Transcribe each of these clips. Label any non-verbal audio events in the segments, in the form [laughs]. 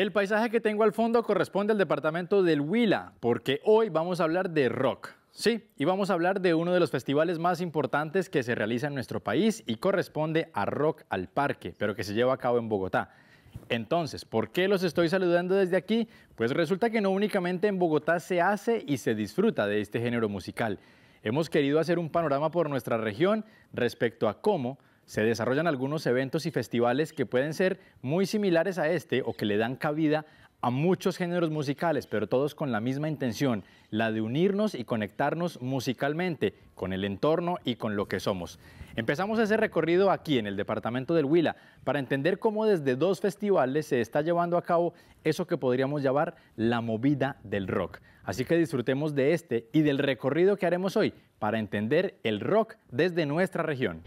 El paisaje que tengo al fondo corresponde al departamento del Huila, porque hoy vamos a hablar de rock. Sí, y vamos a hablar de uno de los festivales más importantes que se realiza en nuestro país y corresponde a Rock al Parque, pero que se lleva a cabo en Bogotá. Entonces, ¿por qué los estoy saludando desde aquí? Pues resulta que no únicamente en Bogotá se hace y se disfruta de este género musical. Hemos querido hacer un panorama por nuestra región respecto a cómo se desarrollan algunos eventos y festivales que pueden ser muy similares a este o que le dan cabida a muchos géneros musicales, pero todos con la misma intención, la de unirnos y conectarnos musicalmente con el entorno y con lo que somos. Empezamos ese recorrido aquí en el departamento del Huila para entender cómo desde dos festivales se está llevando a cabo eso que podríamos llamar la movida del rock. Así que disfrutemos de este y del recorrido que haremos hoy para entender el rock desde nuestra región.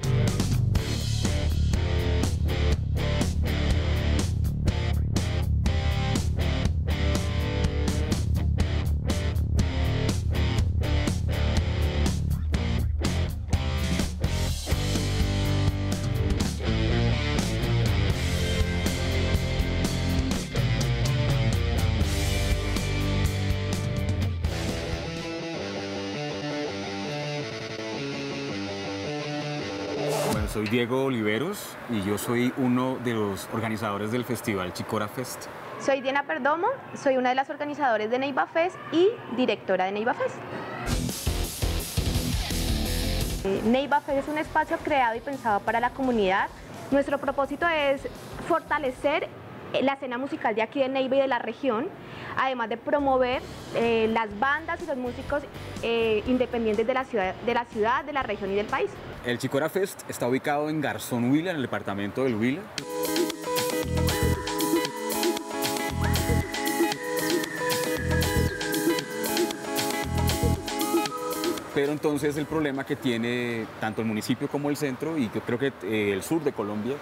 Y yo soy uno de los organizadores del festival Chicora Fest. Soy Diana Perdomo, soy una de las organizadoras de Neiva Fest y directora de Neiva Fest. Eh, Neiva Fest es un espacio creado y pensado para la comunidad. Nuestro propósito es fortalecer la escena musical de aquí de Neiva y de la región, además de promover eh, las bandas y los músicos eh, independientes de la, ciudad, de la ciudad, de la región y del país. El Chicora Fest está ubicado en Garzón Huila, en el departamento del Huila. Pero entonces el problema que tiene tanto el municipio como el centro y yo creo que eh, el sur de Colombia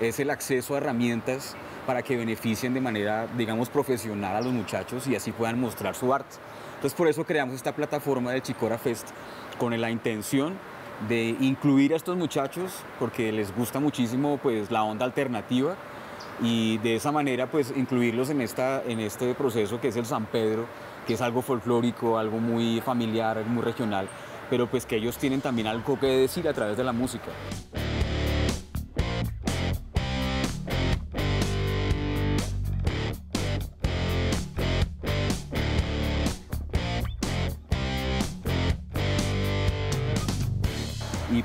es el acceso a herramientas para que beneficien de manera, digamos, profesional a los muchachos y así puedan mostrar su arte. Entonces por eso creamos esta plataforma de Chicora Fest con la intención de incluir a estos muchachos porque les gusta muchísimo pues la onda alternativa y de esa manera pues incluirlos en, esta, en este proceso que es el San Pedro, que es algo folclórico, algo muy familiar, muy regional, pero pues que ellos tienen también algo que decir a través de la música.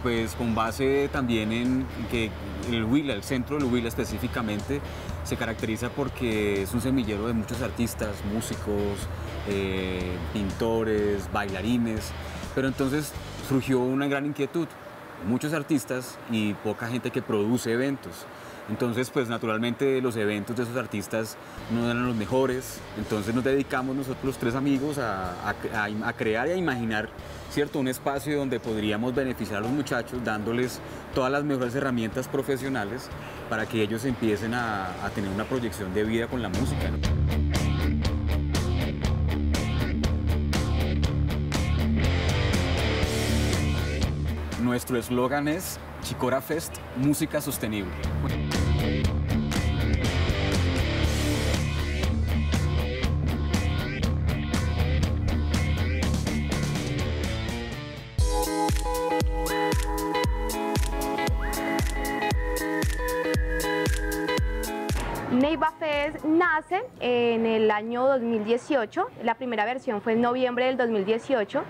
Pues con base también en que el Huila, el centro del Huila específicamente, se caracteriza porque es un semillero de muchos artistas, músicos, eh, pintores, bailarines, pero entonces surgió una gran inquietud, muchos artistas y poca gente que produce eventos. Entonces, pues naturalmente los eventos de esos artistas no eran los mejores, entonces nos dedicamos nosotros los tres amigos a, crear y a imaginar ¿cierto? Un espacio donde podríamos beneficiar a los muchachos dándoles todas las mejores herramientas profesionales para que ellos empiecen a, tener una proyección de vida con la música. Nuestro eslogan es Chicora Fest, música sostenible. Neiva Fest nace en el año 2018, la primera versión fue en noviembre del 2018,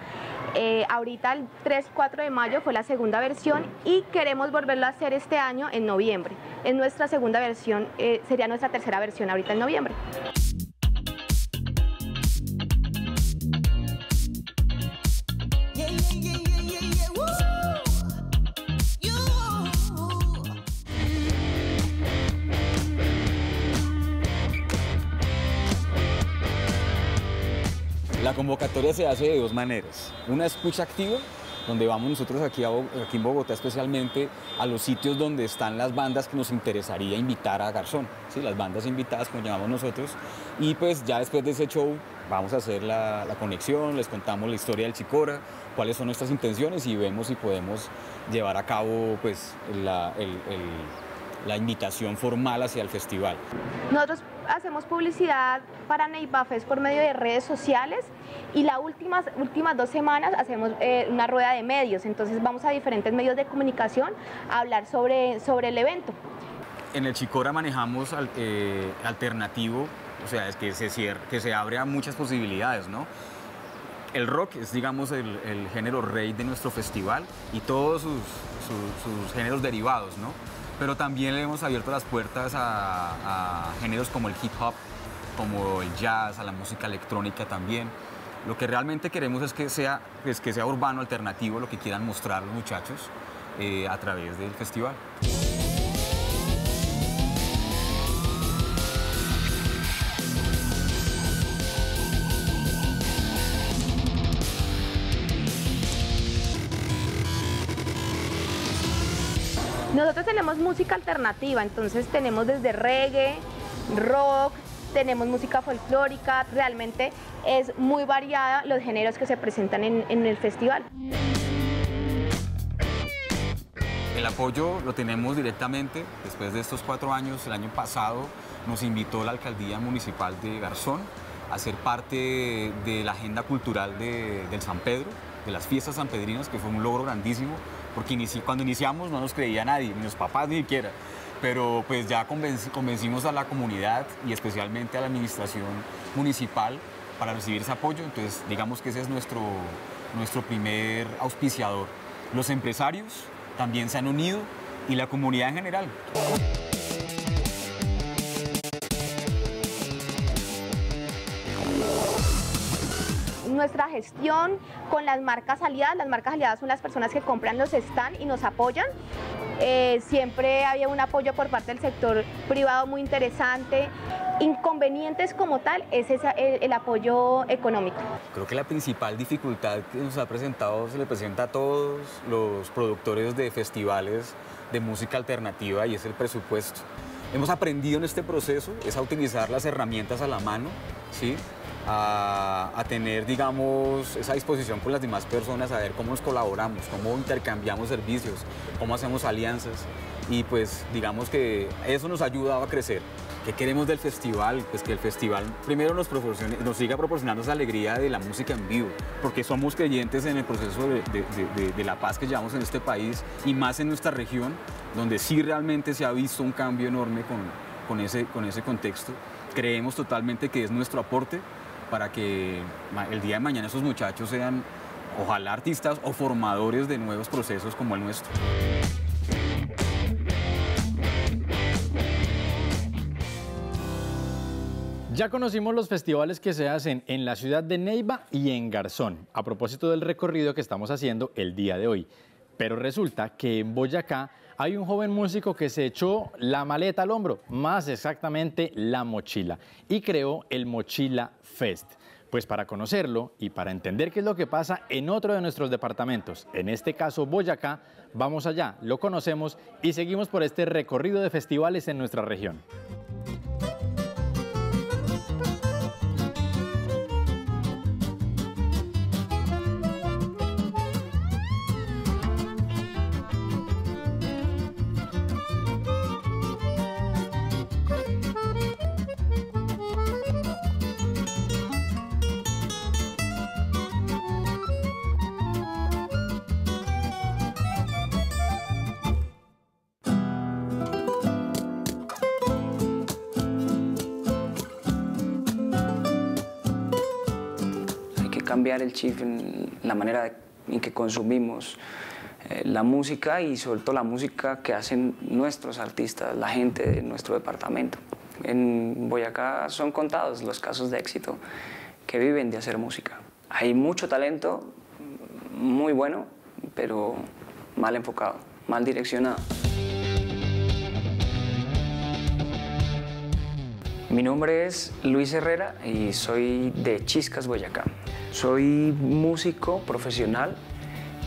eh, ahorita el 3-4 de mayo fue la segunda versión y queremos volverlo a hacer este año en noviembre. Es nuestra segunda versión, eh, sería nuestra tercera versión ahorita en noviembre. Convocatoria se hace de dos maneras. Una escucha activa, donde vamos nosotros aquí, aquí en Bogotá especialmente a los sitios donde están las bandas que nos interesaría invitar a Garzón, ¿sí? las bandas invitadas como llamamos nosotros. Y pues ya después de ese show vamos a hacer la, conexión, les contamos la historia del Chicora, cuáles son nuestras intenciones y vemos si podemos llevar a cabo pues, la invitación formal hacia el festival. Nosotros hacemos publicidad para Neibafes por medio de redes sociales y las últimas, últimas dos semanas hacemos eh, una rueda de medios, entonces vamos a diferentes medios de comunicación a hablar sobre, sobre el evento. En el Chicora manejamos eh, alternativo, o sea, es que se, que se abre a muchas posibilidades, ¿no? El rock es, digamos, el, género rey de nuestro festival y todos sus, sus géneros derivados, ¿no? Pero también le hemos abierto las puertas a, géneros como el hip hop, como el jazz, a la música electrónica también. Lo que realmente queremos es que sea, es que sea urbano, alternativo, lo que quieran mostrar los muchachos eh, a través del festival. Nosotros tenemos música alternativa, entonces tenemos desde reggae, rock, tenemos música folclórica, realmente es muy variada los géneros que se presentan en, el festival. El apoyo lo tenemos directamente después de estos cuatro años. El año pasado nos invitó la alcaldía municipal de Garzón a ser parte de la agenda cultural de, del San Pedro, de las fiestas sanpedrinas, que fue un logro grandísimo porque cuando iniciamos no nos creía nadie, ni los papás ni siquiera, pero pues ya convencimos a la comunidad y especialmente a la administración municipal para recibir ese apoyo, entonces digamos que ese es nuestro, nuestro primer auspiciador. Los empresarios también se han unido y la comunidad en general. Nuestra gestión con las marcas aliadas. Las marcas aliadas son las personas que compran los stands y nos apoyan. Eh, siempre había un apoyo por parte del sector privado muy interesante. Inconvenientes como tal es el, apoyo económico. Creo que la principal dificultad que nos ha presentado se le presenta a todos los productores de festivales de música alternativa y es el presupuesto. Hemos aprendido en este proceso es a utilizar las herramientas a la mano, ¿sí? A, tener, digamos, esa disposición con las demás personas, a ver cómo nos colaboramos, cómo intercambiamos servicios, cómo hacemos alianzas. Y pues digamos que eso nos ha ayudado a crecer. ¿Qué queremos del festival? Pues que el festival primero nos, nos siga proporcionando esa alegría de la música en vivo, porque somos creyentes en el proceso de, la paz que llevamos en este país y más en nuestra región, donde sí realmente se ha visto un cambio enorme con, con, ese, con ese contexto. Creemos totalmente que es nuestro aporte para que el día de mañana esos muchachos sean, ojalá artistas o formadores de nuevos procesos como el nuestro. Ya conocimos los festivales que se hacen en la ciudad de Neiva y en Garzón, a propósito del recorrido que estamos haciendo el día de hoy. Pero resulta que en Boyacá hay un joven músico que se echó la maleta al hombro, más exactamente la mochila, y creó el Mochila Fest. Pues para conocerlo y para entender qué es lo que pasa en otro de nuestros departamentos, en este caso Boyacá, vamos allá, lo conocemos y seguimos por este recorrido de festivales en nuestra región. Cambiar el chip en la manera en que consumimos eh, la música y sobre todo la música que hacen nuestros artistas, la gente de nuestro departamento. En Boyacá son contados los casos de éxito que viven de hacer música. Hay mucho talento, muy bueno, pero mal enfocado, mal direccionado. Mi nombre es Luis Herrera y soy de Chiscas, Boyacá. Soy músico profesional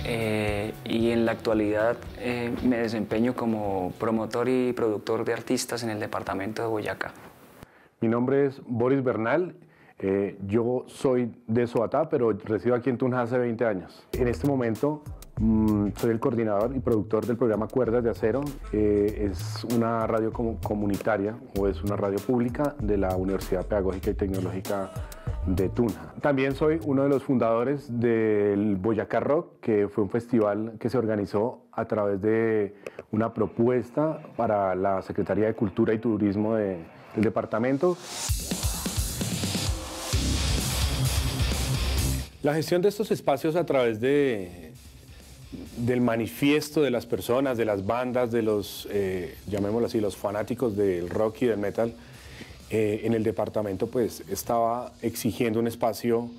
eh, y en la actualidad eh, me desempeño como promotor y productor de artistas en el departamento de Boyacá. Mi nombre es Boris Bernal. Eh, yo soy de Soatá, pero resido aquí en Tunja hace 20 años. En este momento Mm, soy el coordinador y productor del programa Cuerdas de Acero. Es una radio comunitaria o es una radio pública de la Universidad Pedagógica y Tecnológica de Tunja. También soy uno de los fundadores del Boyacá Rock, que fue un festival que se organizó a través de una propuesta para la Secretaría de Cultura y Turismo del departamento. La gestión de estos espacios a través de, del manifiesto de las personas, de las bandas, de los, eh, llamémoslo así, los fanáticos del rock y del metal, eh, en el departamento pues estaba exigiendo un espacio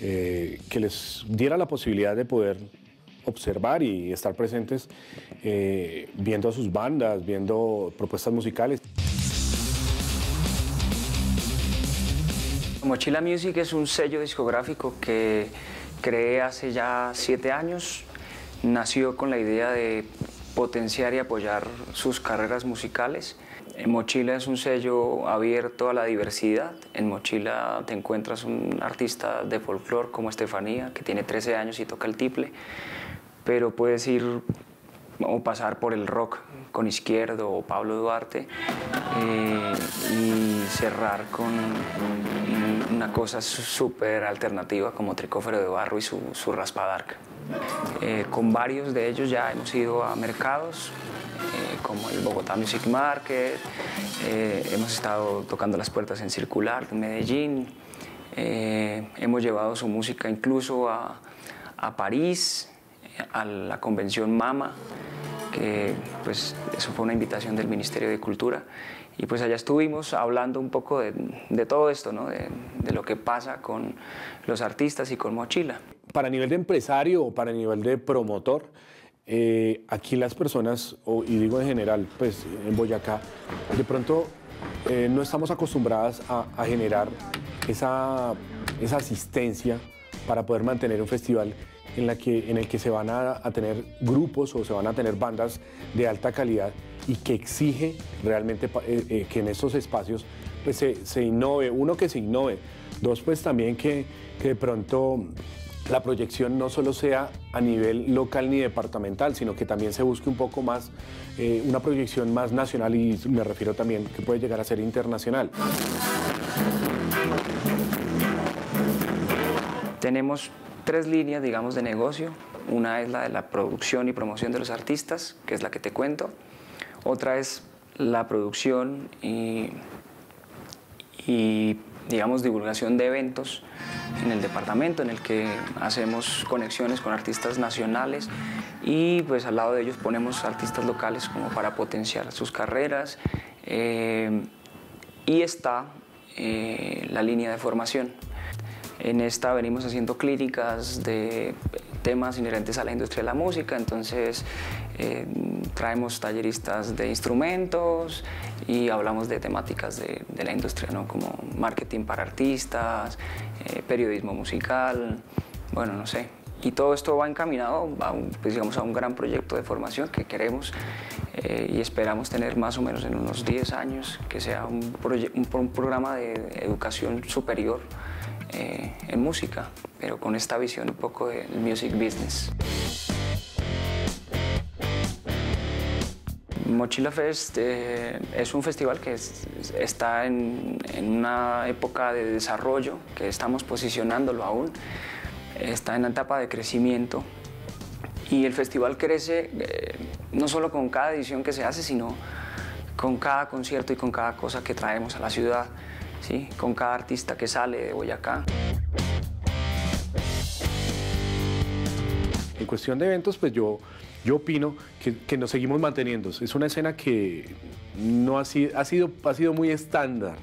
eh, que les diera la posibilidad de poder observar y estar presentes viendo a sus bandas, viendo propuestas musicales. Mochila Music es un sello discográfico que creé hace ya siete años. Nació con la idea de potenciar y apoyar sus carreras musicales. Mochila es un sello abierto a la diversidad. En Mochila te encuentras un artista de folclore como Estefanía, que tiene 13 años y toca el tiple, pero puedes ir o pasar por el rock con Izquierdo o Pablo Duarte eh, y cerrar con una cosa súper alternativa como Tricófero de Barro y su, su Raspadark. Eh, con varios de ellos ya hemos ido a mercados como el Bogotá Music Market, hemos estado tocando las puertas en Circular de Medellín, hemos llevado su música incluso a, a París, a la convención Mama, que pues eso fue una invitación del Ministerio de Cultura y pues allá estuvimos hablando un poco de, de todo esto, ¿no? de, de, lo que pasa con los artistas y con Mochila. Para nivel de empresario o para nivel de promotor, eh, aquí las personas, y digo en general, pues en Boyacá, de pronto eh, no estamos acostumbradas a, generar esa, esa asistencia para poder mantener un festival en, la que, en el que se van a, tener grupos o se van a tener bandas de alta calidad y que exige realmente eh, que en estos espacios pues, se, se, innove, uno que se innove, dos pues también que, que de pronto la proyección no solo sea a nivel local ni departamental, sino que también se busque un poco más, eh, una proyección más nacional y me refiero también que puede llegar a ser internacional. Tenemos tres líneas, digamos, de negocio. Una es la de la producción y promoción de los artistas, que es la que te cuento. Otra es la producción y, y, digamos, divulgación de eventos en el departamento, en el que hacemos conexiones con artistas nacionales y pues al lado de ellos ponemos artistas locales como para potenciar sus carreras. Eh, y está eh, la línea de formación. En esta venimos haciendo clínicas de temas inherentes a la industria de la música, entonces eh, traemos talleristas de instrumentos y hablamos de temáticas de, de la industria, ¿no? como marketing para artistas, eh, periodismo musical, bueno, no sé. Y todo esto va encaminado a un, pues digamos, a un gran proyecto de formación que queremos eh, y esperamos tener más o menos en unos 10 años, que sea un, un, un programa de educación superior eh, en música, pero con esta visión un poco del music business. Mochila Fest eh, es un festival que es, está en, en, una época de desarrollo, que estamos posicionándolo aún, está en una etapa de crecimiento y el festival crece eh, no solo con cada edición que se hace, sino con cada concierto y con cada cosa que traemos a la ciudad. ¿sí? con cada artista que sale de Boyacá. En cuestión de eventos, pues yo, yo opino que, nos seguimos manteniendo. Es una escena que no ha sido, muy estándar.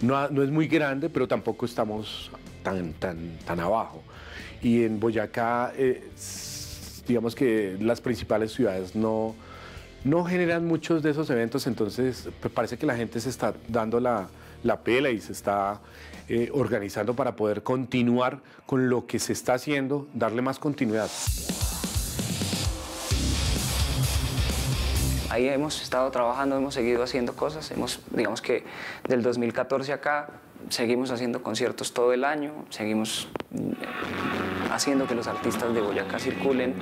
No, es muy grande, pero tampoco estamos tan, abajo. Y en Boyacá, eh, digamos que las principales ciudades no, generan muchos de esos eventos, entonces parece que la gente se está dando la, la pela y se está eh, organizando para poder continuar con lo que se está haciendo, darle más continuidad. Ahí hemos estado trabajando, hemos seguido haciendo cosas, hemos, digamos que del 2014 acá seguimos haciendo conciertos todo el año, seguimos mm, haciendo que los artistas de Boyacá circulen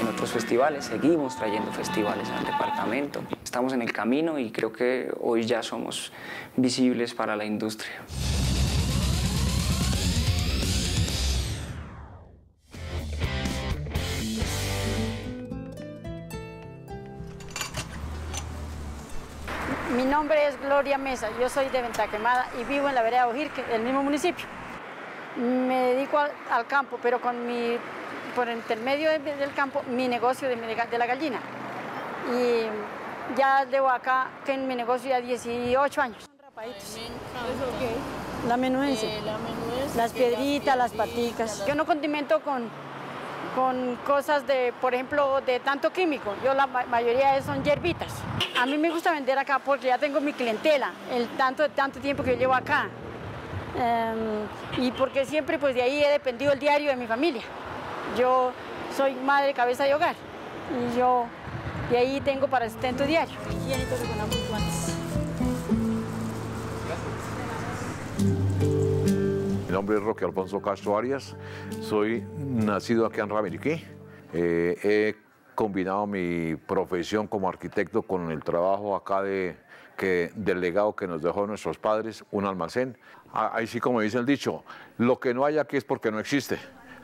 en otros festivales, seguimos trayendo festivales al departamento. Estamos en el camino y creo que hoy ya somos visibles para la industria. Nombre es Gloria Mesa, yo soy de Ventaquemada y vivo en la vereda Ojirque, el mismo municipio. Me dedico al, al campo, pero con mi, por intermedio de- del campo, mi negocio de, de la gallina. Y ya llevo acá, que en mi negocio ya 18 años. La menudencia. Las piedritas, las paticas. Yo no condimento con, con cosas de, por ejemplo, de tanto químico. Yo la ma- mayoría son hierbitas. A mí me gusta vender acá porque ya tengo mi clientela, el tanto, tanto tiempo que yo llevo acá. Em, y porque siempre pues de ahí he dependido el diario de mi familia. Yo soy madre cabeza de hogar y yo de ahí tengo para sustento diario. Nombre es Roque Alfonso Castro Arias, soy nacido aquí en Ramiriquí. Eh, he combinado mi profesión como arquitecto con el trabajo acá de, que, del legado que nos dejó nuestros padres, un almacén. Ah, Ahí sí, como dice el dicho, lo que no hay aquí es porque no existe.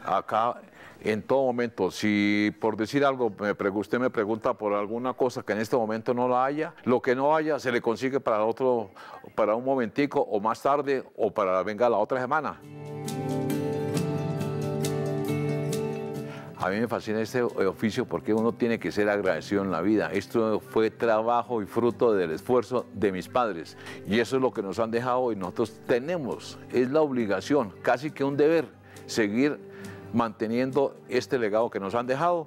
Acá en todo momento, si por decir algo, me usted me pregunta por alguna cosa que en este momento no la haya, lo que no haya se le consigue para otro, para un momentico o más tarde o para venga la otra semana. A mí me fascina este oficio porque uno tiene que ser agradecido en la vida. Esto fue trabajo y fruto del esfuerzo de mis padres. Y eso es lo que nos han dejado y nosotros tenemos, es la obligación, casi que un deber, seguir manteniendo este legado que nos han dejado.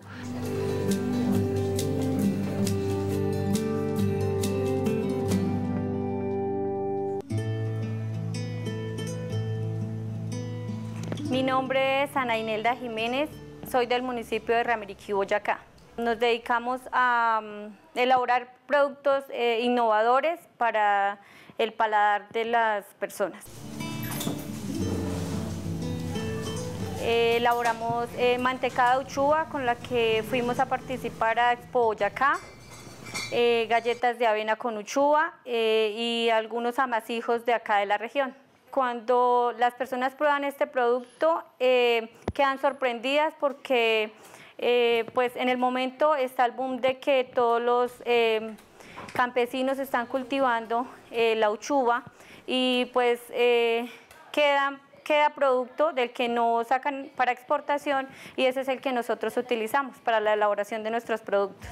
Mi nombre es Ana Inelda Jiménez, soy del municipio de Ramiriquí, Boyacá. Nos dedicamos a mm, elaborar productos eh, innovadores para el paladar de las personas. Eh, elaboramos eh, mantecada de uchuva con la que fuimos a participar a Expo Boyacá, eh, galletas de avena con uchuva eh, y algunos amasijos de acá de la región. Cuando las personas prueban este producto, quedan sorprendidas porque pues en el momento está el boom de que todos los campesinos están cultivando la uchuva y pues eh, queda, producto del que no sacan para exportación y ese es el que nosotros utilizamos para la elaboración de nuestros productos.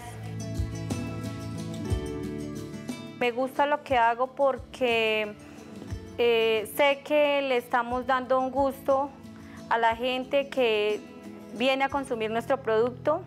Me gusta lo que hago porque eh, sé que le estamos dando un gusto a la gente que viene a consumir nuestro producto.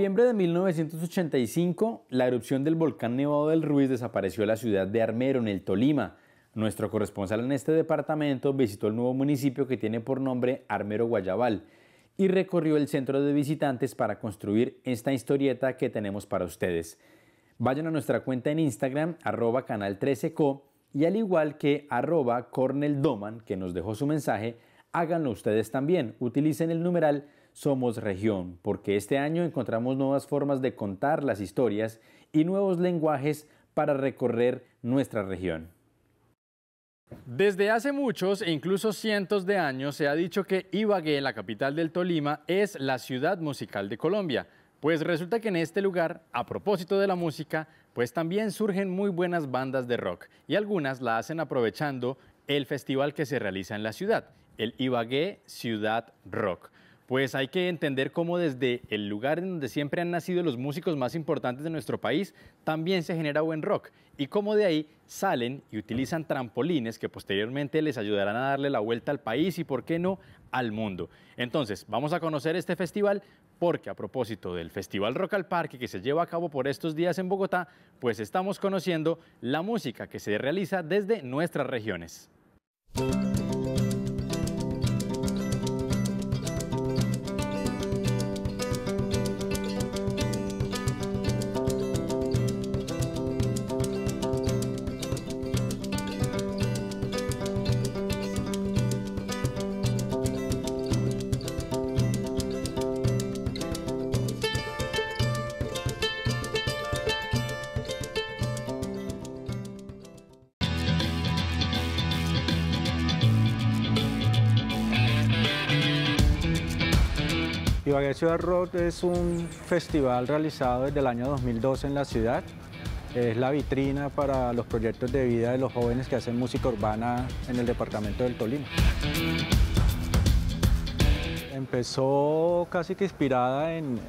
Noviembre de 1985, la erupción del volcán Nevado del Ruiz desapareció la ciudad de Armero, en el Tolima. Nuestro corresponsal en este departamento visitó el nuevo municipio que tiene por nombre Armero Guayabal y recorrió el centro de visitantes para construir esta historieta que tenemos para ustedes. Vayan a nuestra cuenta en Instagram, canal 13co, y al igual que arroba Cornel que nos dejó su mensaje, háganlo ustedes también. Utilicen el numeral Somos Región, porque este año encontramos nuevas formas de contar las historias y nuevos lenguajes para recorrer nuestra región. Desde hace muchos e incluso cientos de años se ha dicho que Ibagué, la capital del Tolima, es la ciudad musical de Colombia. Pues resulta que en este lugar, a propósito de la música, pues también surgen muy buenas bandas de rock y algunas la hacen aprovechando el festival que se realiza en la ciudad, el Ibagué Ciudad Rock. Pues hay que entender cómo desde el lugar en donde siempre han nacido los músicos más importantes de nuestro país, también se genera buen rock y cómo de ahí salen y utilizan trampolines que posteriormente les ayudarán a darle la vuelta al país y, por qué no, al mundo. Entonces, vamos a conocer este festival porque a propósito del Festival Rock al Parque que se lleva a cabo por estos días en Bogotá, pues estamos conociendo la música que se realiza desde nuestras regiones. Ciudad Rock es un festival realizado desde el año 2012 en la ciudad. Es la vitrina para los proyectos de vida de los jóvenes que hacen música urbana en el departamento del Tolima. Empezó casi que inspirada en,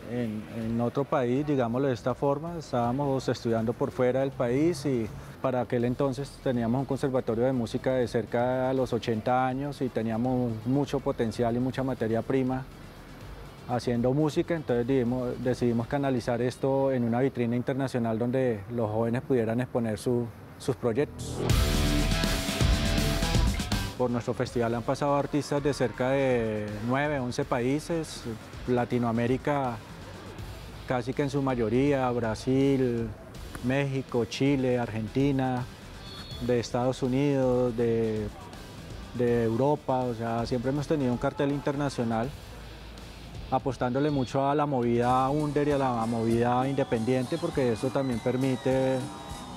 otro país, digámoslo de esta forma. Estábamos estudiando por fuera del país y para aquel entonces teníamos un conservatorio de música de cerca de los 80 años y teníamos mucho potencial y mucha materia prima haciendo música, entonces decidimos, canalizar esto en una vitrina internacional donde los jóvenes pudieran exponer sus proyectos. Por nuestro festival han pasado artistas de cerca de 9, 11 países, Latinoamérica casi que en su mayoría, Brasil, México, Chile, Argentina, de Estados Unidos, de, de Europa, o sea, siempre hemos tenido un cartel internacional apostándole mucho a la movida under y a la movida independiente porque eso también permite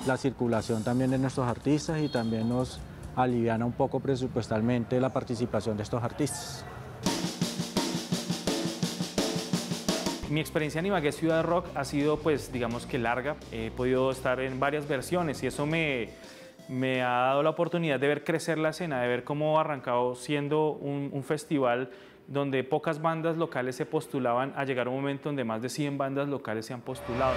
la circulación también de nuestros artistas y también nos aliviana un poco presupuestalmente la participación de estos artistas. Mi experiencia en Ibagué Ciudad Rock ha sido, pues, digamos que larga. He podido estar en varias versiones y eso me, me ha dado la oportunidad de ver crecer la escena, de ver cómo ha arrancado siendo un, un festival donde pocas bandas locales se postulaban a llegar a un momento donde más de 100 bandas locales se han postulado.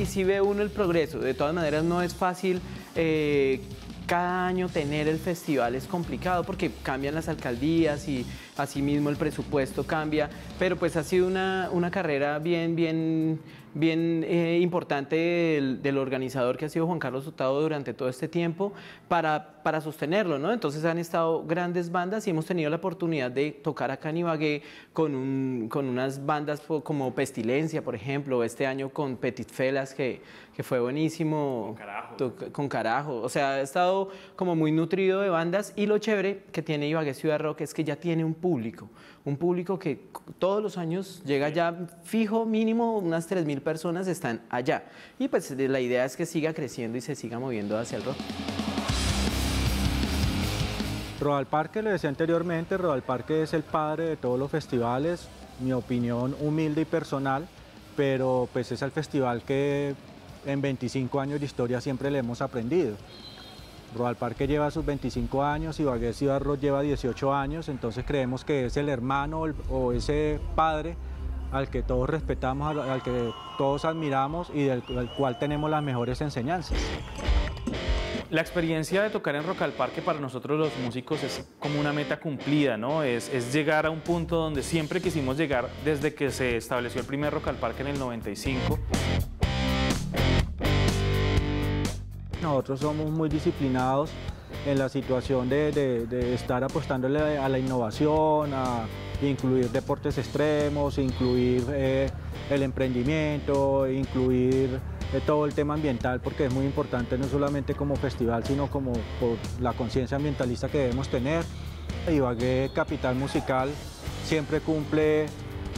Y si ve uno el progreso, de todas maneras no es fácil eh, cada año tener el festival es complicado porque cambian las alcaldías y asimismo el presupuesto cambia, pero pues ha sido una, una carrera bien, bien bien eh, importante del, organizador que ha sido Juan Carlos Hurtado durante todo este tiempo para, para sostenerlo, ¿no? Entonces han estado grandes bandas y hemos tenido la oportunidad de tocar acá en Ibagué con, un, con unas bandas como Pestilencia, por ejemplo, este año con Petit Felas, que, que fue buenísimo. Con carajo. Con carajo. O sea, ha estado como muy nutrido de bandas y lo chévere que tiene Ibagué Ciudad Rock es que ya tiene un público, un público que todos los años llega ya fijo, mínimo unas 3.000 personas están allá. Y pues la idea es que siga creciendo y se siga moviendo hacia el rock. Rodal Parque, lo decía anteriormente, Rodal Parque es el padre de todos los festivales, mi opinión humilde y personal, pero pues es el festival que en 25 años de historia siempre le hemos aprendido. Rodal Parque lleva sus 25 años y Bagué Ciudad Rock lleva 18 años, entonces creemos que es el hermano o ese padre al que todos respetamos, al, que todos admiramos y del, cual tenemos las mejores enseñanzas. La experiencia de tocar en Rock al Parque para nosotros los músicos es como una meta cumplida, ¿no? Es, llegar a un punto donde siempre quisimos llegar desde que se estableció el primer Rock al Parque en el 95. Nosotros somos muy disciplinados en la situación de, estar apostándole a la innovación, a incluir deportes extremos, incluir eh, el emprendimiento, incluir eh, todo el tema ambiental, porque es muy importante no solamente como festival, sino como por la conciencia ambientalista que debemos tener. Ibagué Capital Musical siempre cumple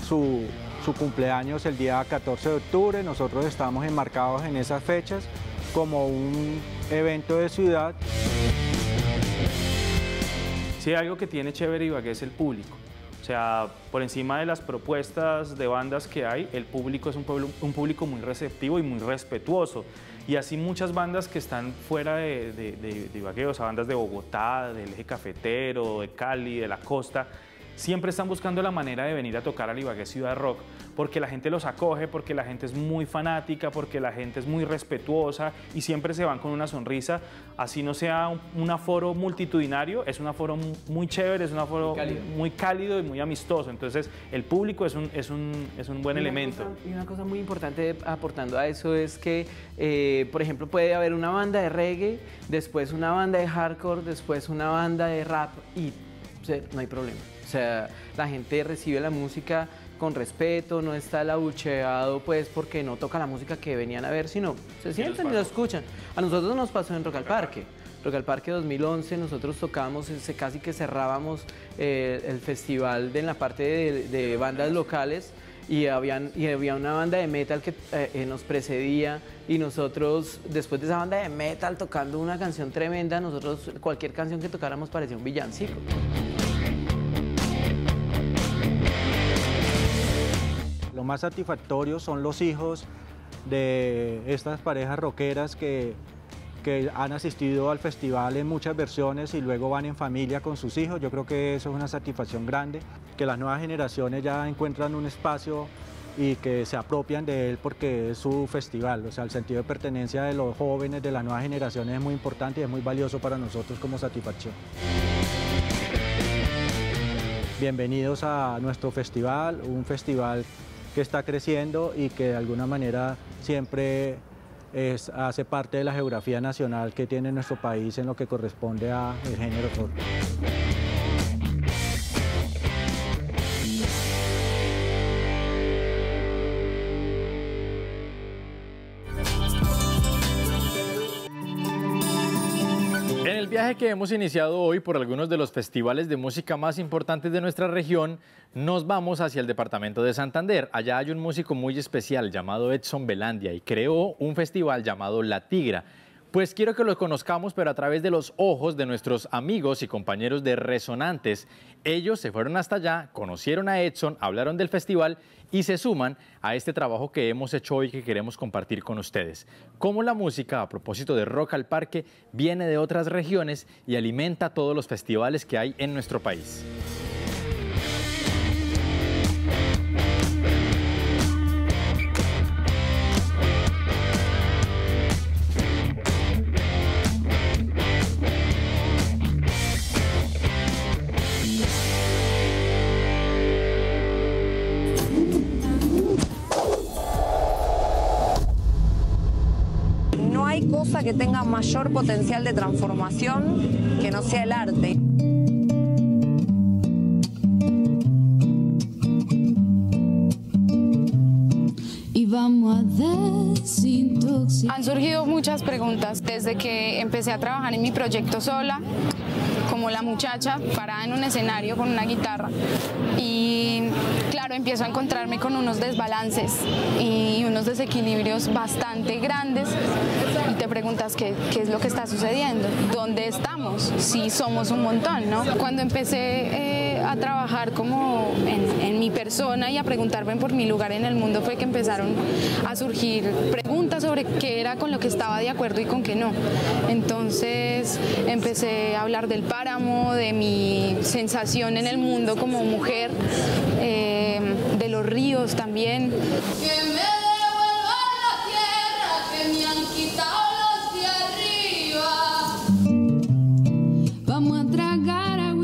su, su cumpleaños el día 14 de octubre, nosotros estamos enmarcados en esas fechas como un evento de ciudad. Sí, algo que tiene chévere Ibagué es el público. O sea, por encima de las propuestas de bandas que hay, el público es un, un público muy receptivo y muy respetuoso. Y así muchas bandas que están fuera de, de, de, Ibagué, o sea, bandas de Bogotá, del eje cafetero, de Cali, de la costa, siempre están buscando la manera de venir a tocar al Ibagué Ciudad Rock, porque la gente los acoge, porque la gente es muy fanática, porque la gente es muy respetuosa y siempre se van con una sonrisa, así no sea un, aforo multitudinario, es un aforo muy chévere, es un aforo muy cálido, y muy amistoso, entonces el público es un, es un, es un buen elemento. y una cosa muy importante aportando a eso es que, eh, por ejemplo, puede haber una banda de reggae, después una banda de hardcore, después una banda de rap y no hay problema. O sea, la gente recibe la música con respeto, no está laucheado pues porque no toca la música que venían a ver, sino se sienten y lo escuchan. A nosotros nos pasó en Rock al Parque. Rock al Parque 2011 nosotros tocábamos, casi que cerrábamos eh, el festival de, en la parte de, bandas locales y, habían, y había una banda de metal que eh, eh, nos precedía y nosotros después de esa banda de metal tocando una canción tremenda, nosotros cualquier canción que tocáramos parecía un villancico. Más satisfactorio son los hijos de estas parejas rockeras que, que han asistido al festival en muchas versiones y luego van en familia con sus hijos. Yo creo que eso es una satisfacción grande, que las nuevas generaciones ya encuentran un espacio y que se apropian de él porque es su festival. O sea, el sentido de pertenencia de los jóvenes, de las nuevas generaciones es muy importante y es muy valioso para nosotros como satisfacción. Bienvenidos a nuestro festival, un festival que está creciendo y que de alguna manera siempre hace parte de la geografía nacional que tiene nuestro país en lo que corresponde al género folk. Viaje que hemos iniciado hoy por algunos de los festivales de música más importantes de nuestra región, nos vamos hacia el departamento de Santander. Allá hay un músico muy especial llamado Edson Belandia y creó un festival llamado La Tigra. Pues quiero que lo conozcamos, pero a través de los ojos de nuestros amigos y compañeros de Resonantes. Ellos se fueron hasta allá, conocieron a Edson, hablaron del festival y se suman a este trabajo que hemos hecho hoy que queremos compartir con ustedes. Cómo la música, a propósito de Rock al Parque, viene de otras regiones y alimenta todos los festivales que hay en nuestro país. Mayor potencial de transformación que no sea el arte. Han surgido muchas preguntas desde que empecé a trabajar en mi proyecto sola, como la muchacha parada en un escenario con una guitarra. Claro, empiezo a encontrarme con unos desbalances y unos desequilibrios bastante grandes y te preguntas qué, qué es lo que está sucediendo, dónde estamos, si somos un montón, ¿no? Cuando empecé eh, a trabajar como en, en mi persona y a preguntarme por mi lugar en el mundo fue que empezaron a surgir preguntas sobre qué era con lo que estaba de acuerdo y con qué no. Entonces empecé a hablar del páramo, de mi sensación en el mundo como mujer, eh, de ríos también.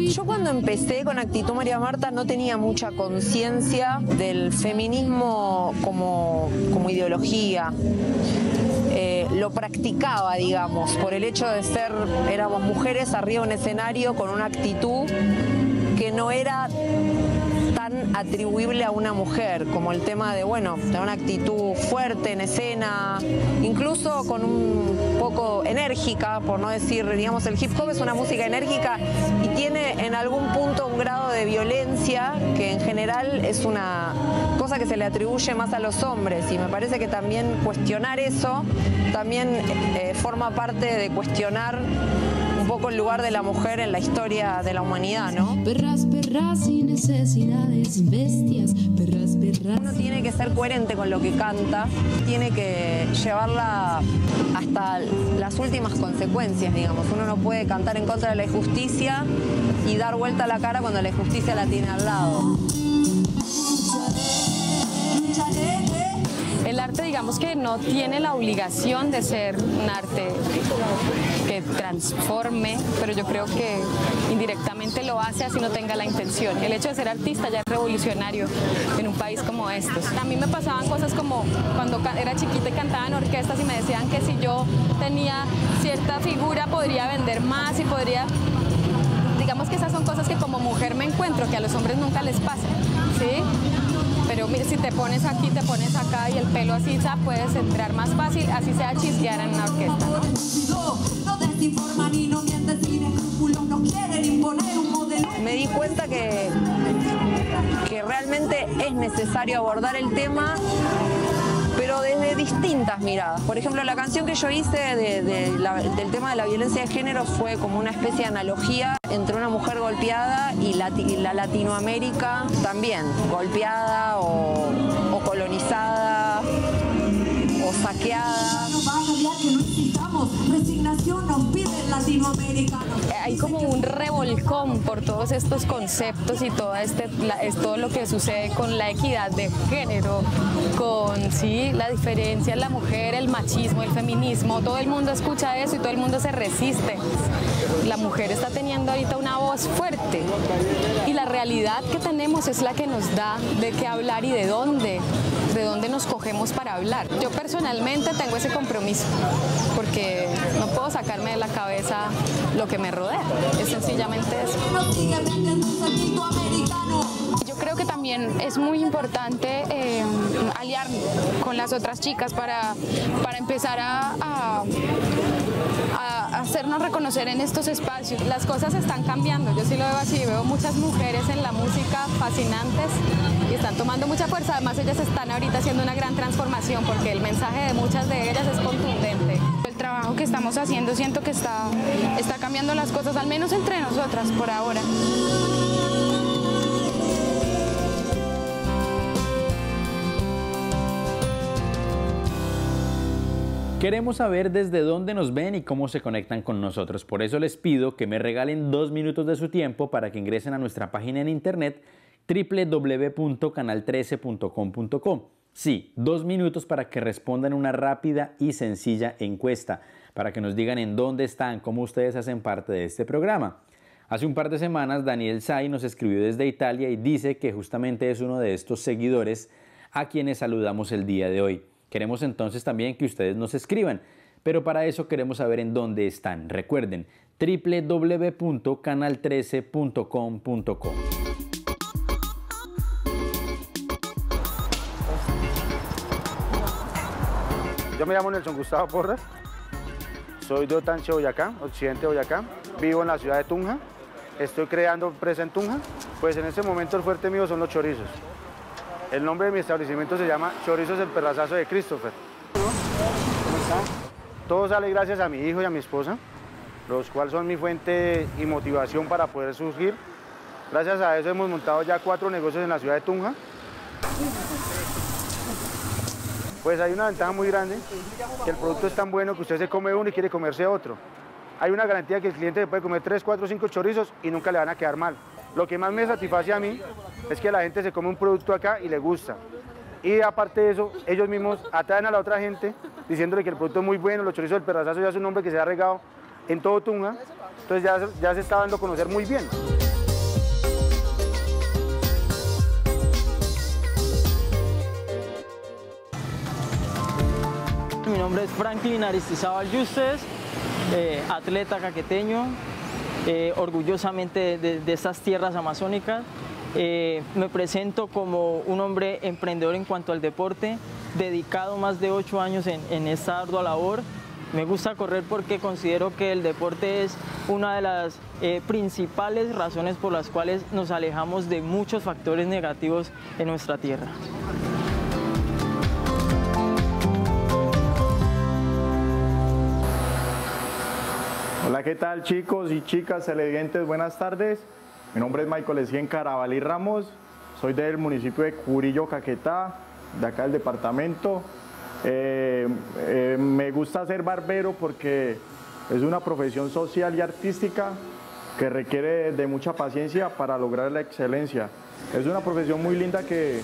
Yo cuando empecé con Actitud María Marta no tenía mucha conciencia del feminismo como, como ideología. Eh, lo practicaba, digamos, por el hecho de ser, éramos mujeres arriba de un escenario con una actitud que no era atribuible a una mujer, como el tema de, bueno, de una actitud fuerte en escena, incluso con un poco enérgica, por no decir, digamos, el hip hop es una música enérgica y tiene en algún punto un grado de violencia que en general es una cosa que se le atribuye más a los hombres y me parece que también cuestionar eso también eh, forma parte de cuestionar un poco el lugar de la mujer en la historia de la humanidad, ¿no? Perras. y necesidades, bestias, perras, perras. Uno tiene que ser coherente con lo que canta, tiene que llevarla hasta las últimas consecuencias, digamos. Uno no puede cantar en contra de la injusticia y dar vuelta la cara cuando la injusticia la tiene al lado. El arte, digamos que no tiene la obligación de ser un arte transforme, pero yo creo que indirectamente lo hace así no tenga la intención. El hecho de ser artista ya es revolucionario en un país como estos. A mí me pasaban cosas como cuando era chiquita y cantaba en orquestas y me decían que si yo tenía cierta figura podría vender más y podría digamos que esas son cosas que como mujer me encuentro, que a los hombres nunca les pasa, ¿sí? Si te pones aquí, te pones acá y el pelo así, ya puedes entrar más fácil, así sea chisquear en una orquesta. Me di cuenta que, que realmente es necesario abordar el tema pero desde distintas miradas. Por ejemplo, la canción que yo hice del tema de la violencia de género fue como una especie de analogía entre una mujer golpeada y la, Latinoamérica también, golpeada o, o colonizada o saqueada. Hay como un revolcón por todos estos conceptos y todo, este, es todo lo que sucede con la equidad de género, con sí, la diferencia en la mujer, el machismo, el feminismo. Todo el mundo escucha eso y todo el mundo se resiste. La mujer está teniendo ahorita una voz fuerte y la realidad que tenemos es la que nos da de qué hablar y de dónde de dónde nos cogemos para hablar. Yo personalmente tengo ese compromiso porque no puedo sacarme de la cabeza lo que me rodea. Es sencillamente eso. Creo que también es muy importante eh, aliarme con las otras chicas para, para empezar a, a, a, hacernos reconocer en estos espacios. Las cosas están cambiando, yo sí lo veo así, veo muchas mujeres en la música fascinantes y están tomando mucha fuerza, además ellas están ahorita haciendo una gran transformación porque el mensaje de muchas de ellas es contundente. El trabajo que estamos haciendo siento que está, está cambiando las cosas, al menos entre nosotras por ahora. Queremos saber desde dónde nos ven y cómo se conectan con nosotros. Por eso les pido que me regalen dos minutos de su tiempo para que ingresen a nuestra página en internet www.canal13.com.com. Sí, dos minutos para que respondan una rápida y sencilla encuesta, para que nos digan en dónde están, cómo ustedes hacen parte de este programa. Hace un par de semanas Daniel Sai nos escribió desde Italia y dice que justamente es uno de estos seguidores a quienes saludamos el día de hoy. Queremos entonces también que ustedes nos escriban, pero para eso queremos saber en dónde están. Recuerden, www.canal13.com.co. Yo me llamo Nelson Gustavo Porras, soy de Otanche, Boyacá, occidente de Boyacá, vivo en la ciudad de Tunja, estoy creando empresa en Tunja, pues en este momento el fuerte mío son los chorizos. El nombre de mi establecimiento se llama Chorizos el Perrazazo de Christopher. Todo sale gracias a mi hijo y a mi esposa, los cuales son mi fuente y motivación para poder surgir. Gracias a eso hemos montado ya cuatro negocios en la ciudad de Tunja. Pues hay una ventaja muy grande, que el producto es tan bueno que usted se come uno y quiere comerse otro. Hay una garantía que el cliente puede comer 3, 4, 5 chorizos y nunca le van a quedar mal. Lo que más me satisface a mí es que la gente se come un producto acá y le gusta. Y aparte de eso, ellos mismos atraen a la otra gente diciéndole que el producto es muy bueno, los chorizos del perrazazo ya es un nombre que se ha regado en todo Tunga, entonces ya, se está dando a conocer muy bien. Mi nombre es Franklin Aristizábal Yustes, eh, atleta caqueteño, eh, orgullosamente de, estas tierras amazónicas. Eh, me presento como un hombre emprendedor en cuanto al deporte, dedicado más de ocho años en, esta ardua labor. Me gusta correr porque considero que el deporte es una de las eh, principales razones por las cuales nos alejamos de muchos factores negativos en nuestra tierra. Hola, ¿qué tal chicos y chicas televidentes? Buenas tardes. Mi nombre es Michael Escien Carabalí Ramos, soy del municipio de Curillo, Caquetá, de acá del departamento. Eh, eh, me gusta ser barbero porque es una profesión social y artística que requiere de mucha paciencia para lograr la excelencia. Es una profesión muy linda que,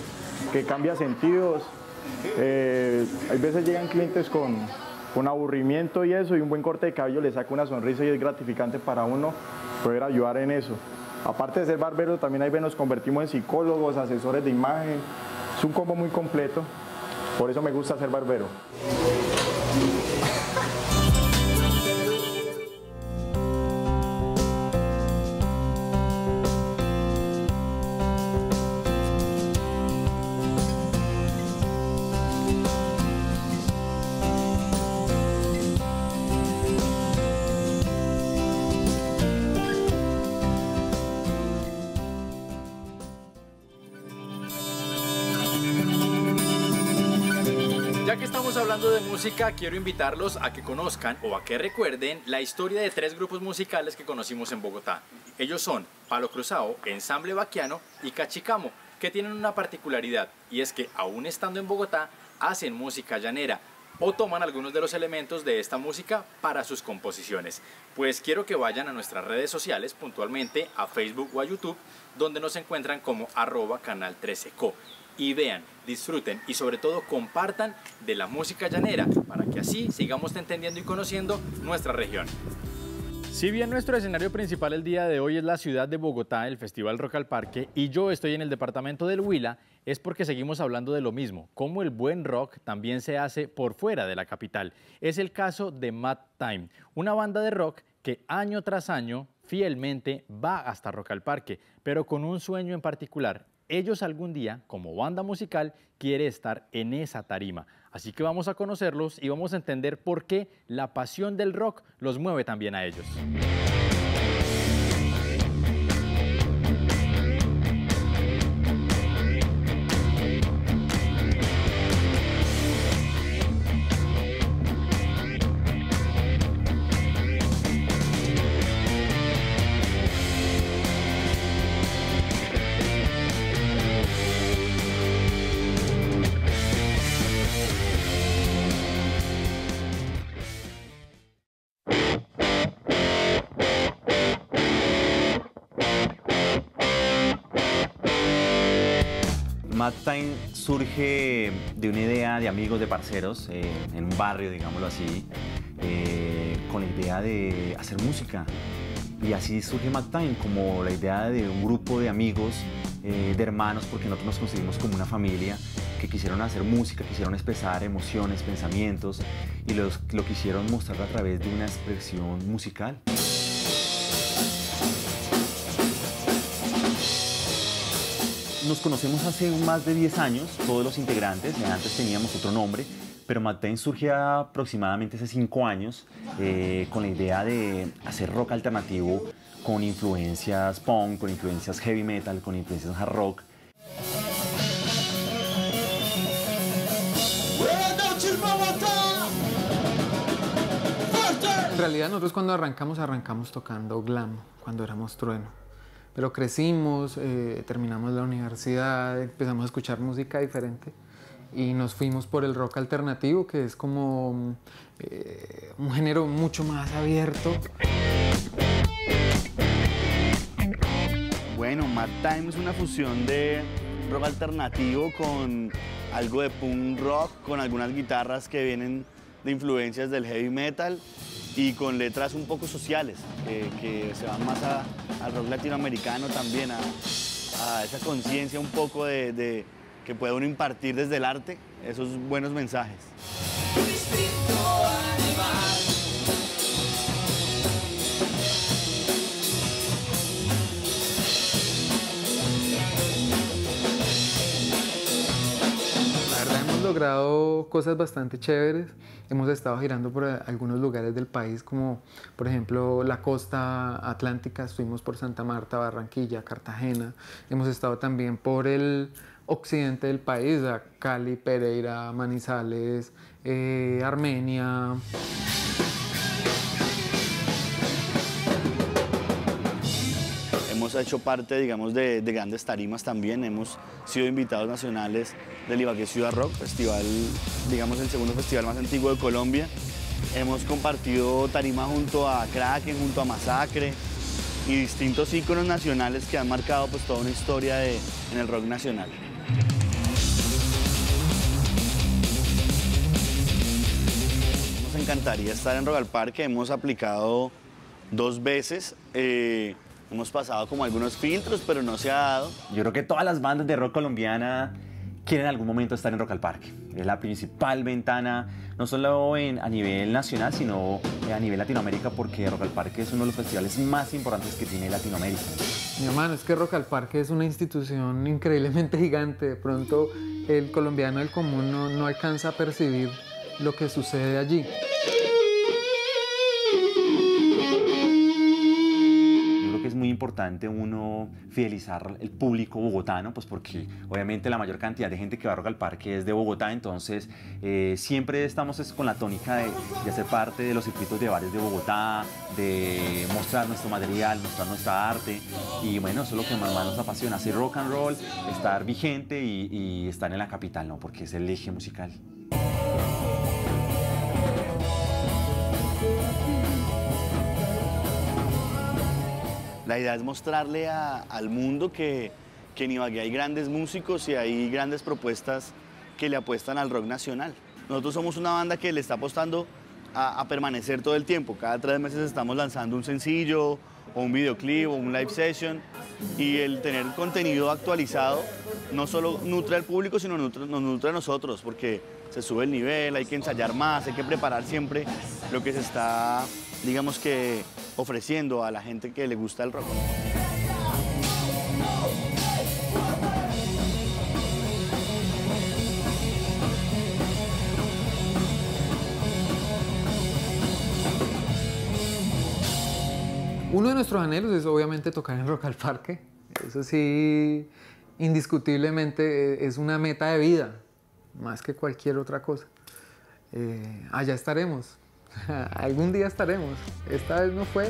cambia sentidos. Eh, hay veces llegan clientes con, con aburrimiento y eso, y un buen corte de cabello le saca una sonrisa y es gratificante para uno poder ayudar en eso. Aparte de ser barbero, también ahí nos convertimos en psicólogos, asesores de imagen. Es un combo muy completo. Por eso me gusta ser barbero. Hablando de música, quiero invitarlos a que conozcan o a que recuerden la historia de tres grupos musicales que conocimos en Bogotá. Ellos son Palo Cruzado, Ensamble Baquiano y Cachicamo, que tienen una particularidad y es que aún estando en Bogotá hacen música llanera o toman algunos de los elementos de esta música para sus composiciones. Pues quiero que vayan a nuestras redes sociales, puntualmente a Facebook o a YouTube, donde nos encuentran como arroba canal 13co y vean, disfruten y sobre todo compartan de la música llanera para que así sigamos entendiendo y conociendo nuestra región. Si bien nuestro escenario principal el día de hoy es la ciudad de Bogotá, el Festival Rock al Parque, y yo estoy en el departamento del Huila, es porque seguimos hablando de lo mismo, cómo el buen rock también se hace por fuera de la capital. Es el caso de Mad Time, una banda de rock que año tras año fielmente va hasta Rock al Parque, pero con un sueño en particular. Ellos algún día, como banda musical, quiere estar en esa tarima. Así que vamos a conocerlos y vamos a entender por qué la pasión del rock los mueve también a ellos. Mad Time surge de una idea de amigos, de parceros, eh, en un barrio, digámoslo así, eh, con la idea de hacer música. Y así surge Mad Time, como la idea de un grupo de amigos, eh, de hermanos, porque nosotros nos concebimos como una familia, que quisieron hacer música, quisieron expresar emociones, pensamientos, y los, lo quisieron mostrar a través de una expresión musical. Nos conocemos hace más de 10 años, todos los integrantes, antes teníamos otro nombre, pero Maten surgió aproximadamente hace 5 años eh, con la idea de hacer rock alternativo con influencias punk, con influencias heavy metal, con influencias hard rock. En realidad nosotros cuando arrancamos, arrancamos tocando glam, cuando éramos trueno. Pero crecimos, eh, terminamos la universidad, empezamos a escuchar música diferente y nos fuimos por el rock alternativo, que es como eh, un género mucho más abierto. Bueno, Mad Time es una fusión de rock alternativo con algo de punk rock, con algunas guitarras que vienen de influencias del heavy metal y con letras un poco sociales, que se van más al rock latinoamericano también, a, a esa conciencia un poco de, de- que puede uno impartir desde el arte esos buenos mensajes. Logrado cosas bastante chéveres. Hemos estado girando por algunos lugares del país, como por ejemplo la costa atlántica. Estuvimos por Santa Marta, Barranquilla, Cartagena. Hemos estado también por el occidente del país, Cali, Pereira, Manizales, eh, Armenia. Hemos hecho parte, digamos, de, de grandes tarimas también. Hemos sido invitados nacionales del Ibagué Ciudad Rock, festival, digamos, el segundo festival más antiguo de Colombia. Hemos compartido tarima junto a Kraken, junto a Masacre y distintos íconos nacionales que han marcado pues, toda una historia en el rock nacional. Nos encantaría estar en Rock al hemos aplicado dos veces, eh, hemos pasado como algunos filtros, pero no se ha dado. Yo creo que todas las bandas de rock colombiana quieren en algún momento estar en Rock al Parque. Es la principal ventana, no solo en- a nivel nacional, sino a nivel Latinoamérica, porque Rock al Parque es uno de los festivales más importantes que tiene Latinoamérica. Mi hermano, es que Rock al Parque es una institución [laughs] increíblemente gigante. De pronto el colombiano del común no, no alcanza a percibir lo que sucede allí. Importante uno fidelizar el público bogotano, pues porque obviamente la mayor cantidad de gente que va a Rock al Parque es de Bogotá, entonces eh, siempre estamos es con la tónica de, de hacer parte de los circuitos de bares de Bogotá, de mostrar nuestro material, mostrar nuestra arte y bueno, eso es lo que más, más nos apasiona, hacer rock and roll, estar vigente y, y estar en la capital, ¿no? Porque es el eje musical. La idea es mostrarle al mundo que, que en Ibagué hay grandes músicos y hay grandes propuestas que le apuestan al rock nacional. Nosotros somos una banda que le está apostando a, permanecer todo el tiempo. Cada tres meses estamos lanzando un sencillo o un videoclip o un live session y el tener contenido actualizado no solo nutre al público, sino nos nutre a nosotros porque se sube el nivel, hay que ensayar más, hay que preparar siempre lo que se está, digamos que, ofreciendo a la gente que le gusta el rock. Uno de nuestros anhelos es obviamente tocar en Rock al Parque. Eso sí, indiscutiblemente eh, es una meta de vida, más que cualquier otra cosa. Eh, allá estaremos. [laughs] Algún día estaremos. Esta vez no fue,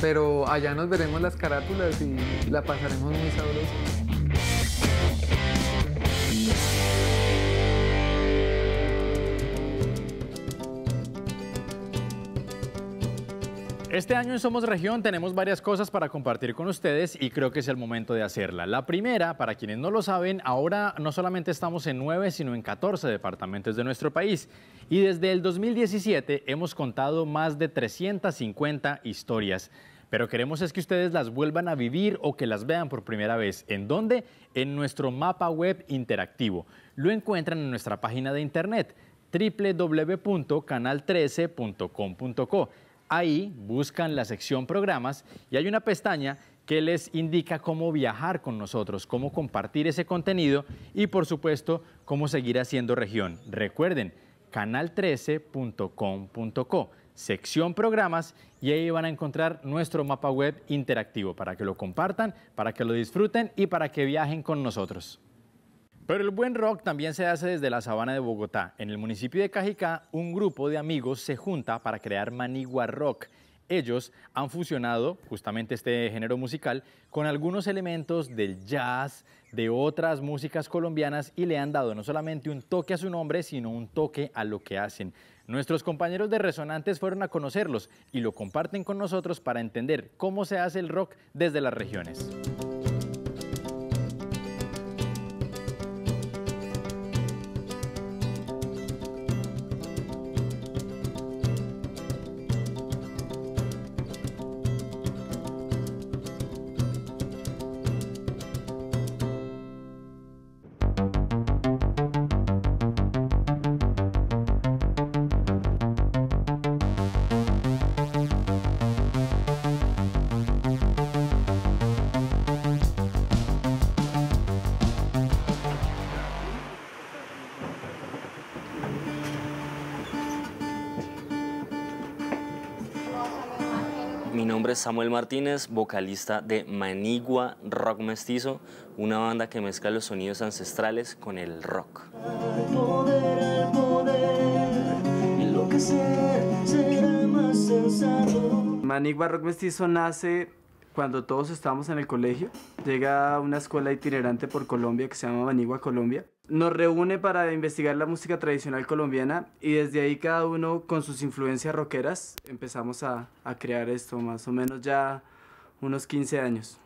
pero allá nos veremos las carátulas y la pasaremos muy sabroso. Este año en Somos Región tenemos varias cosas para compartir con ustedes y creo que es el momento de hacerla. La primera, para quienes no lo saben, ahora no solamente estamos en 9, sino en 14 departamentos de nuestro país. Y desde el 2017 hemos contado más de 350 historias. Pero queremos es que ustedes las vuelvan a vivir o que las vean por primera vez. ¿En dónde? En nuestro mapa web interactivo. Lo encuentran en nuestra página de internet www.canal13.com.co. Ahí buscan la sección programas y hay una pestaña que les indica cómo viajar con nosotros, cómo compartir ese contenido y por supuesto cómo seguir haciendo región. Recuerden, canal13.com.co, sección programas y ahí van a encontrar nuestro mapa web interactivo para que lo compartan, para que lo disfruten y para que viajen con nosotros. Pero el buen rock también se hace desde la sabana de Bogotá. En el municipio de Cajicá, un grupo de amigos se junta para crear Manigua Rock. Ellos han fusionado justamente este género musical con algunos elementos del jazz, de otras músicas colombianas y le han dado no solamente un toque a su nombre, sino un toque a lo que hacen. Nuestros compañeros de Resonantes fueron a conocerlos y lo comparten con nosotros para entender cómo se hace el rock desde las regiones. Samuel Martínez, vocalista de Manigua Rock Mestizo, una banda que mezcla los sonidos ancestrales con el rock. Manigua Rock Mestizo nace cuando todos estábamos en el colegio. Llega una escuela itinerante por Colombia que se llama Manigua Colombia. Nos reúne para investigar la música tradicional colombiana y desde ahí cada uno con sus influencias rockeras empezamos a, crear esto, más o menos ya unos 15 años.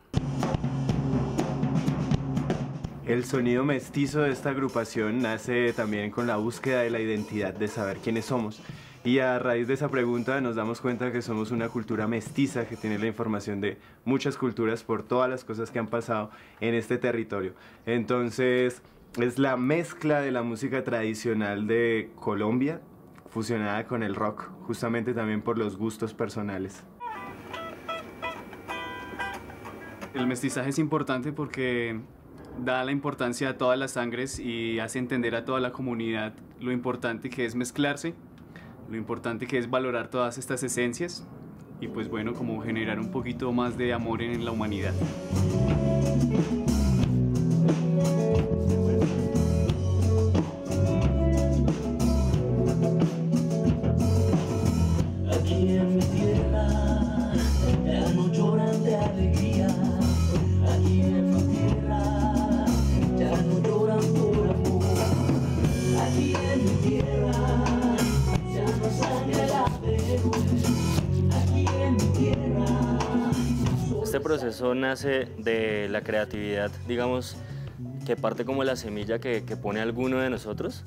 El sonido mestizo de esta agrupación nace también con la búsqueda de la identidad, de saber quiénes somos. Y a raíz de esa pregunta nos damos cuenta que somos una cultura mestiza que tiene la información de muchas culturas por todas las cosas que han pasado en este territorio. Entonces es la mezcla de la música tradicional de Colombia fusionada con el rock, justamente también por los gustos personales. El mestizaje es importante porque da la importancia a todas las sangres y hace entender a toda la comunidad lo importante que es mezclarse lo importante que es valorar todas estas esencias y pues bueno, como generar un poquito más de amor en la humanidad. Proceso nace de la creatividad, digamos, que parte como la semilla que, pone alguno de nosotros,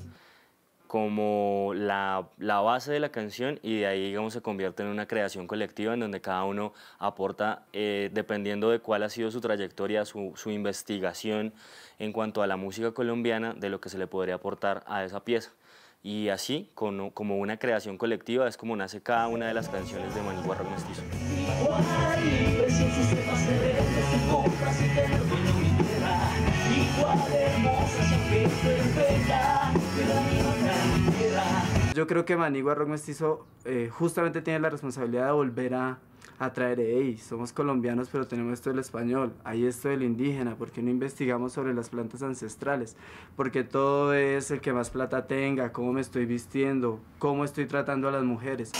como la, base de la canción y de ahí, digamos, se convierte en una creación colectiva en donde cada uno aporta, eh, dependiendo de cuál ha sido su trayectoria, su, investigación en cuanto a la música colombiana, de lo que se le podría aportar a esa pieza. Y así, como, una creación colectiva, es como nace cada una de las canciones de Manigua Rock Mestizo. Yo creo que Manigua Rock Mestizo eh, justamente tiene la responsabilidad de volver a, a traer, hey, somos colombianos pero tenemos esto del español, hay esto del indígena, porque no investigamos sobre las plantas ancestrales? Porque todo es el que más plata tenga, cómo me estoy vistiendo, cómo estoy tratando a las mujeres.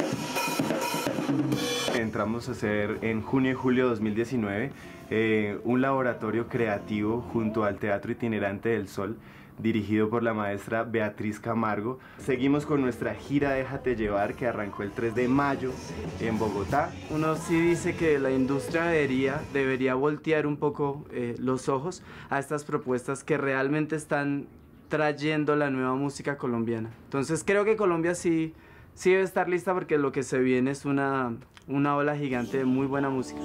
Entramos a hacer en junio y julio de 2019 eh, un laboratorio creativo junto al Teatro Itinerante del Sol dirigido por la maestra Beatriz Camargo. Seguimos con nuestra gira Déjate llevar que arrancó el 3 de mayo en Bogotá. Uno sí dice que la industria debería, debería voltear un poco eh, los ojos a estas propuestas que realmente están trayendo la nueva música colombiana. Entonces creo que Colombia sí, sí debe estar lista porque lo que se viene es una, una ola gigante de muy buena música.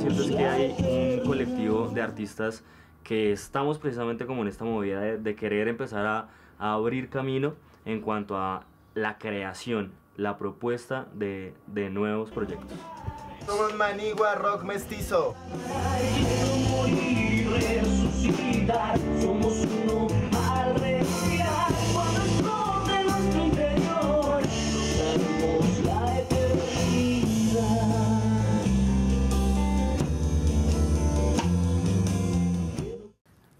Podría decirles que hay un colectivo de artistas que estamos precisamente como en esta movida de, querer empezar a, abrir camino en cuanto a la creación, la propuesta de, de nuevos proyectos. Somos Manigua Rock Mestizo.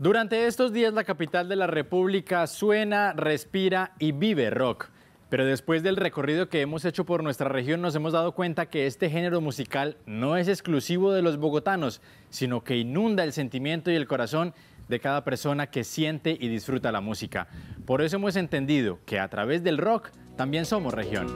Durante estos días la capital de la República suena, respira y vive rock. Pero después del recorrido que hemos hecho por nuestra región nos hemos dado cuenta que este género musical no es exclusivo de los bogotanos, sino que inunda el sentimiento y el corazón de cada persona que siente y disfruta la música. Por eso hemos entendido que a través del rock también somos región.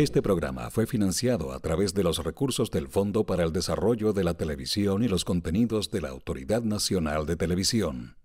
Este programa fue financiado a través de los recursos del Fondo para el Desarrollo de la Televisión y los Contenidos de la Autoridad Nacional de Televisión.